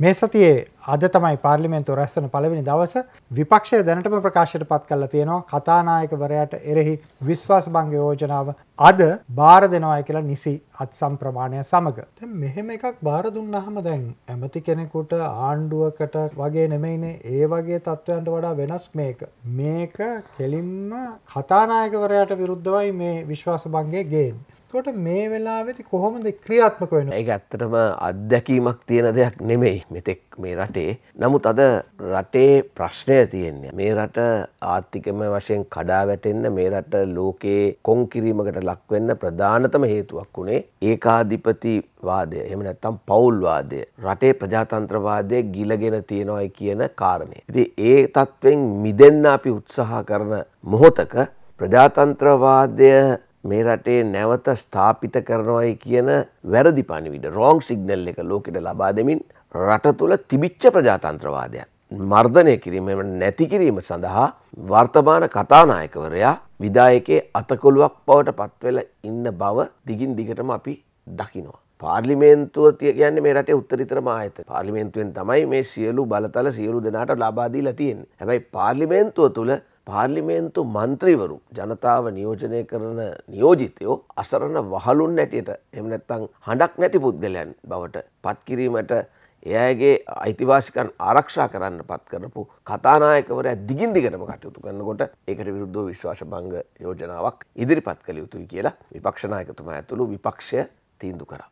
මේ සතියේ අද තමයි පාර්ලිමේන්තුව රැස්වන පළවෙනි දවස විපක්ෂය දැනටම ප්‍රකාශයට පත් කරලා තියෙනවා කතානායකවරයාට එරෙහි විශ්වාස භංග යෝජනාව අද බාර දෙනවායි කියලා නිසි අත් සම්ප්‍රමාණය සමග. දැන් මෙහෙම එකක් බාර දුන්නාම දැන් ඇමති කෙනෙකුට ආණ්ඩුවකට වගේ නෙමෙයිනේ ඒ වගේ තත්ත්වයන්ට වඩා වෙනස් මේක. මේක කෙලින්ම කතානායකවරයාට විරුද්ධවයි මේ විශ්වාස භංගය ගේන්නේ. තොට මේ වෙලාවෙති කොහොමද ක්‍රියාත්මක වෙන ඒ ඇත්තටම අත්දැකීමක් තියෙන දෙයක් නෙමෙයි මෙතෙක් මේ රටේ. නමුත් අද රටේ ප්‍රශ්නය තියෙන්නේ. මේ රට ආර්ථිකම වශයෙන් කඩා වැටෙන්න මේ රට ලෝකයේ කොන් කිරීමකට ලක්වෙන්න ප්‍රධානතම හේතුවක් වුණේ ඒකාධිපති වාදය එම නැත්තම් පවුල්වාදය රටේ ප්‍රජාතන්ත්‍රවාදය ගිලගෙන තියෙනවයි කියන කාරණය. ඉති ඒ තත්ත්වෙන් මිදන්න අපි උත්සාහ කරන මොහොතක ප්‍රජාතන්ත්‍රවාදය මේ රටේ නැවත ස්ථාපිත කරනවයි කියන වැරදි පණිවිඩ රෝං සිගනල් එක ලෝකෙට ලබා දෙමින් රට තුළ තිබිච්ච ප්‍රජාතන්ත්‍රවාදයක්. මර්ධනය කිරීම නැති කිරීම සඳහා වර්තමාන කතානායකවරයා විදායකේ අතකොළුවක් බවට පත්වෙල ඉන්න බව දිගින් දිගටම අපි දකිනවා. පාර්ලිමේන්තුව තිය කියන්නේ මේ රටේ උත්තරිතර මායත පාර්ලිමේන්තුවෙන් තමයි මේ සියලු බලතල සියලු දෙනාට ලබාදීලා තියෙන්නේ. හැබැයි පාර්ලිමේන්තුව තුළ පාර්ලිමේන්තු මන්ත්‍රීවරු ජනතාව නියෝජනය කරන නියෝජිතයෝ අසරණ වහලුන් නැටියට එම නැත්තං හඬක් නැති පුද්ගලයන් බවට පත්කිරීමට එයගේ අයිතිවාසිකන් ආරක්ෂා කරන්න පත් කරපු කතානායකවර දිගින් දිගටම කටයුතු කරන්නකොට ඒකට විරුද්ධ විශ්වාස භංග යෝජනාවක් ඉදිරිපත් කළ යුතුයි කියලා විපක්ෂනායකතුමා ඇතුළු විපක්ෂය තීන්දු කරා.